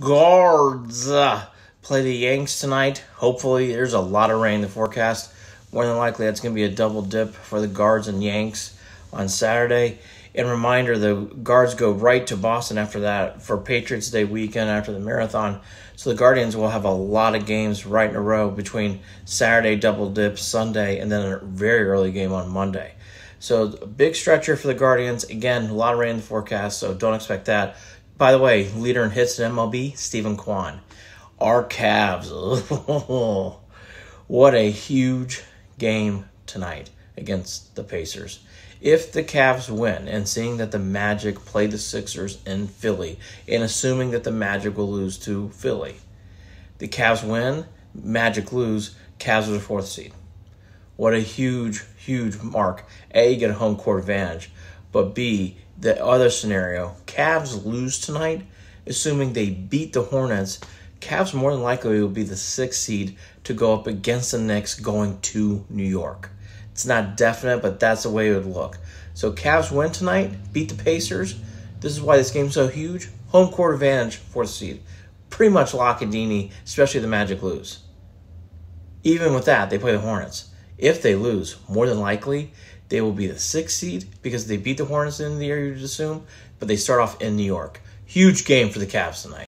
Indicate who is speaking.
Speaker 1: Guards uh, play the Yanks tonight. Hopefully, there's a lot of rain in the forecast. More than likely, that's going to be a double dip for the Guards and Yanks on Saturday. And reminder, the Guards go right to Boston after that for Patriots Day weekend after the marathon. So the Guardians will have a lot of games right in a row between Saturday double dip, Sunday, and then a very early game on Monday. So big stretcher for the Guardians. Again, a lot of rain in the forecast, so don't expect that. By the way, leader in hits in MLB, Steven Kwan. Our Cavs. what a huge game tonight against the Pacers. If the Cavs win, and seeing that the Magic play the Sixers in Philly, and assuming that the Magic will lose to Philly, the Cavs win, Magic lose, Cavs are the fourth seed. What a huge, huge mark. A, get a home court advantage, but B, the other scenario, Cavs lose tonight, assuming they beat the Hornets, Cavs more than likely will be the sixth seed to go up against the Knicks going to New York. It's not definite, but that's the way it would look. So Cavs win tonight, beat the Pacers. This is why this game's so huge. Home court advantage, fourth seed. Pretty much lock Dini, especially the Magic lose. Even with that, they play the Hornets. If they lose, more than likely, they will be the sixth seed because they beat the Hornets in the year, you'd assume, but they start off in New York. Huge game for the Cavs tonight.